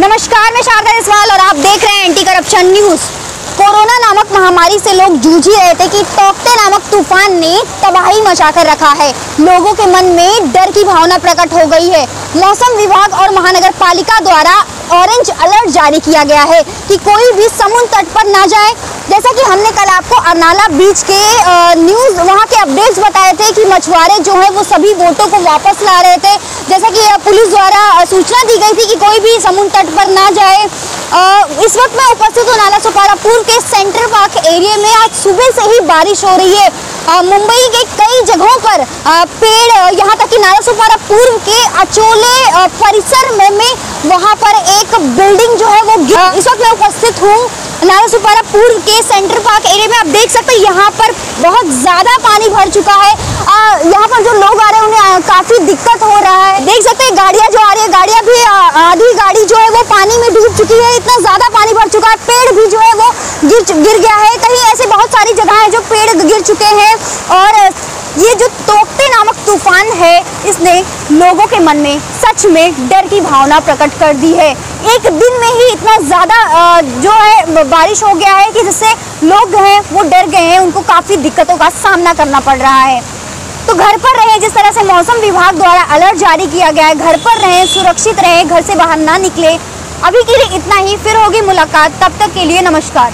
नमस्कार, मैं शारदा जसवाल और आप देख रहे हैं एंटी करप्शन न्यूज़। कोरोना नामक महामारी से लोग जूझ ही रहे थे कि तोकते नामक तूफ़ान ने तबाही मचा कर रखा है। लोगों के मन में डर की भावना प्रकट हो गई है। मौसम विभाग और महानगर पालिका द्वारा ऑरेंज अलर्ट जारी किया गया है कि कोई भी समुद्र तट पर ना जाए। जैसा कि हमने कल आपको अरनाला बीच के न्यूज़ वहाँ के अपडेट्स बताए थे कि मछुआरे जो हैं वो सभी बोटों को वापस ला रहे थे। जैसा कि पुलिस द्वारा सूचना दी गई थी कि कोई भी समुद्र तट पर ना जाए। इस वक्त मैं उपस्थित हूँ नाला सुपारा पूर्व के सेंट्रल पार्क एरिया में। आज सुबह से ही बारिश हो रही है। मुंबई के कई जगहों पर पेड़ यहाँ तक कि नाला सुपारा पूर्व के अचोले परिसर में, में वहाँ पर एक बिल्डिंग जो है वो इस वक्त मैं उपस्थित हूँ। नाला सुपारा पूर्व के सेंट्रल पार्क एरिया में आप देख सकते हैं, यहाँ पर बहुत ज़्यादा पानी भर चुका है। यहाँ पर जो लोग आ रहे हैं, उन्हें काफ़ी दिक्कत हो रहा है। देख सकते हैं, गाड़ियाँ जो आ रही है, गाड़ियाँ भी आधी गाड़ी जो है, वो पानी में डूब चुकी है। इतना ज़्यादा पानी भर चुका है, पेड़ भी जो है, वो गिर गिर गया है। कहीं ऐसे बहुत सारी जगह है, जो पेड़ गिर चुके हैं। और ये जो नामक तूफ़ान है, इसने लोगों के मन में, सच में डर की भावना प्रकट कर दी है। एक दिन में ही इतना ज़्यादा जो है बारिश हो गया है कि जिससे लोग हैं, वो डर गए हैं, उनको काफ़ी दिक्कतों का सामना करना पड़ रहा है। तो घर पर रहे, जिस तरह से मौसम विभाग द्वारा अलर्ट जारी किया गया है, घर पर रहें, सुरक्षित रहें, घर से बाहर ना निकले। अभी के लिए इतना ही, फिर होगी मुलाकात, तब तक के लिए नमस्कार।